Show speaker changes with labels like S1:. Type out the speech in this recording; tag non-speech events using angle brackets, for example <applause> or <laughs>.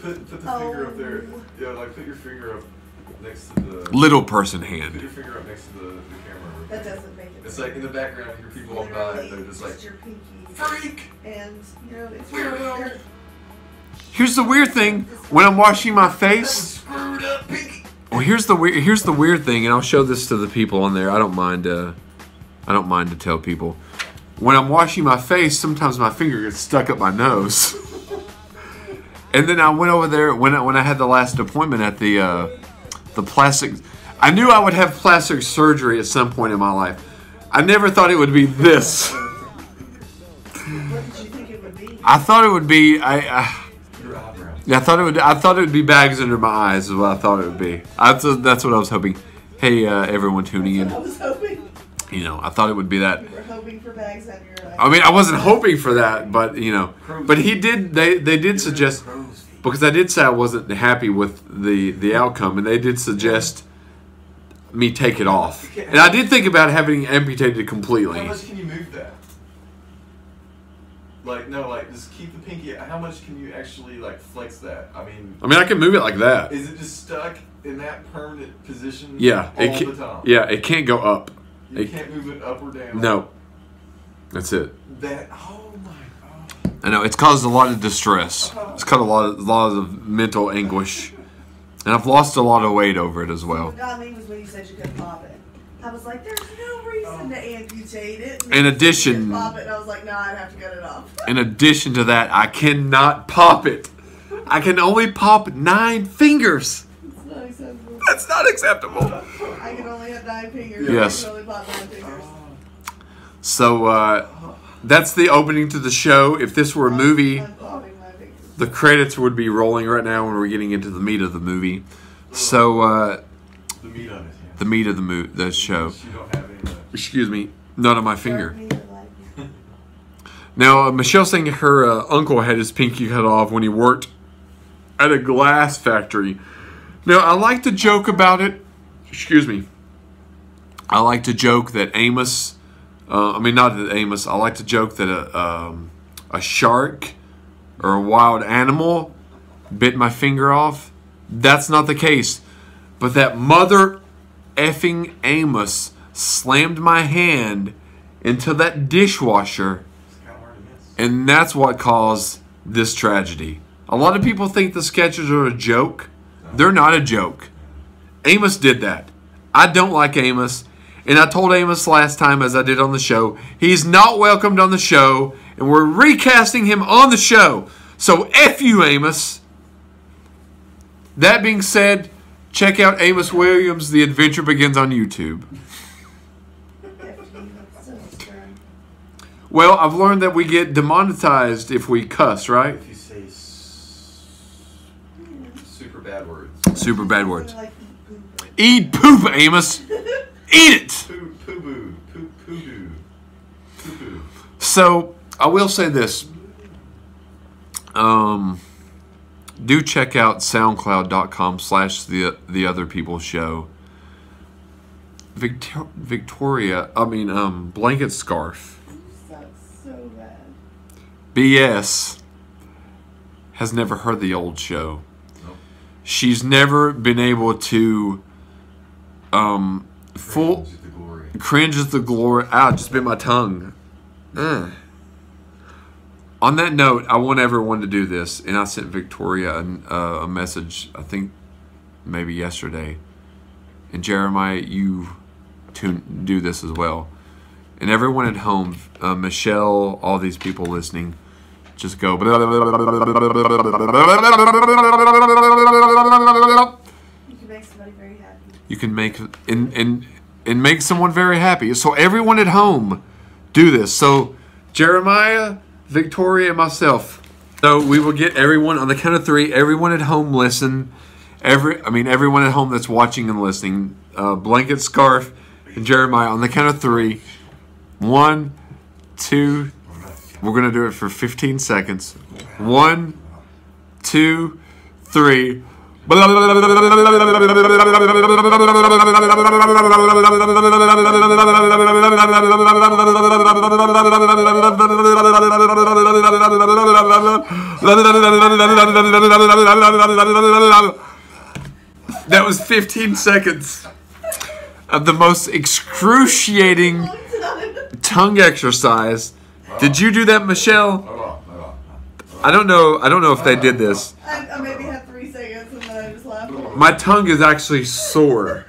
S1: put put the finger up there.
S2: Oh.
S1: Yeah, like put your finger up next to the.
S3: Little person hand.
S1: Put
S3: hand.
S1: your finger up next to the, the camera.
S2: That doesn't make it.
S1: It's like in the background, you hear people walk by, they're just like,
S2: your pinky.
S1: freak!
S2: And you know, it's
S1: Weird.
S2: really
S3: Here's the weird thing. When I'm washing my face,
S1: screwed up pinky!
S3: well, here's the weird. Here's the weird thing, and I'll show this to the people on there. I don't mind. Uh, I don't mind to tell people. When I'm washing my face, sometimes my finger gets stuck up my nose. <laughs> and then I went over there when I, when I had the last appointment at the uh, the plastic. I knew I would have plastic surgery at some point in my life. I never thought it would be this.
S2: What did you think it would be?
S3: I thought it would be. I. I Yeah, I thought it would. I thought it would be bags under my eyes. Is what I thought it would be. I, that's what I was hoping. Hey, uh, everyone tuning
S2: I
S3: in.
S2: Was hoping.
S3: You know, I thought it would be that.
S2: You were hoping for bags under your eyes.
S3: I mean, I wasn't hoping for that, but you know, but he did. They they did suggest because I did say I wasn't happy with the the outcome, and they did suggest me take it off, and I did think about having amputated completely.
S1: How much can you move that? Like no, like just keep the pinky. How much can you actually like flex that? I mean,
S3: I mean, I can move it like that.
S1: is it just stuck in that permanent position?
S3: Yeah,
S1: all
S3: it
S1: the
S3: can,
S1: time.
S3: yeah, it can't go up.
S1: You
S3: it-
S1: can't move it up or down.
S3: No, that's it.
S1: That oh my god.
S3: I know it's caused a lot of distress. Uh-huh. It's caused a lot of, a lot of mental anguish, and I've lost a lot of weight over it as well.
S2: What got me was when you said you couldn't pop it. I was like, there's no reason to oh. amputate it.
S3: In addition-
S2: pop it, and I was like, no, I'd have to cut it off.
S3: In addition to that, I cannot pop it. I can only pop nine fingers.
S2: That's not acceptable.
S3: That's not acceptable.
S2: I can only have nine fingers.
S3: Yes.
S2: I can only pop nine fingers.
S3: So uh, that's the opening to the show. If this were a movie,
S2: I'm popping my fingers.
S3: the credits would be rolling right now when we're getting into the meat of the movie. So uh,
S1: The meat on it. Yeah.
S3: the meat of the mo- the show.
S1: You don't have any.
S3: Excuse me, none on my finger.
S2: Hurt me or like me.
S3: Now, uh, Michelle saying her uh, uncle had his pinky cut off when he worked at a glass factory. Now, I like to joke about it. Excuse me. I like to joke that Amos, uh, I mean, not that Amos, I like to joke that a, um, a shark or a wild animal bit my finger off. That's not the case. But that mother effing Amos slammed my hand into that dishwasher and that's what caused this tragedy. A lot of people think the sketches are a joke. They're not a joke. Amos did that. I don't like Amos. And I told Amos last time, as I did on the show, he's not welcomed on the show, and we're recasting him on the show. So F you, Amos. That being said, check out Amos Williams' The Adventure Begins on YouTube. Well, I've learned that we get demonetized if we cuss, right?
S1: If you say s- super bad words.
S3: Super bad words.
S2: Like eat poop.
S3: Amos. Eat it.
S1: Poo poo boo. Poo poo doo. Poo poo.
S3: So I will say this. Um, do check out SoundCloud.com slash the the other people show. Victor- Victoria, I mean, um, blanket scarf.
S2: Sucks so bad.
S3: BS has never heard the old show.
S1: Nope.
S3: She's never been able to um full
S1: Cringe the glory.
S3: cringe is the glory. Ah, just bit my tongue. Ugh. On that note, I want everyone to do this, and I sent Victoria a, uh, a message. I think maybe yesterday, and Jeremiah, you tune do this as well, and everyone at home, uh, Michelle, all these people listening, just go.
S2: You can make somebody very happy.
S3: You can make and and and make someone very happy. So everyone at home, do this. So Jeremiah, Victoria, and myself. So we will get everyone on the count of three. Everyone at home, listen. Every, I mean, everyone at home that's watching and listening. Uh, blanket, scarf, and Jeremiah on the count of three. One, two. We're gonna do it for 15 seconds. One, two, three. That was 15 seconds of the most excruciating tongue exercise. Did you do that, Michelle?
S1: Hold on, hold on.
S3: I don't know. I don't know if they did this.
S2: I, I maybe had three seconds and then I just laughed.
S3: My tongue is actually sore.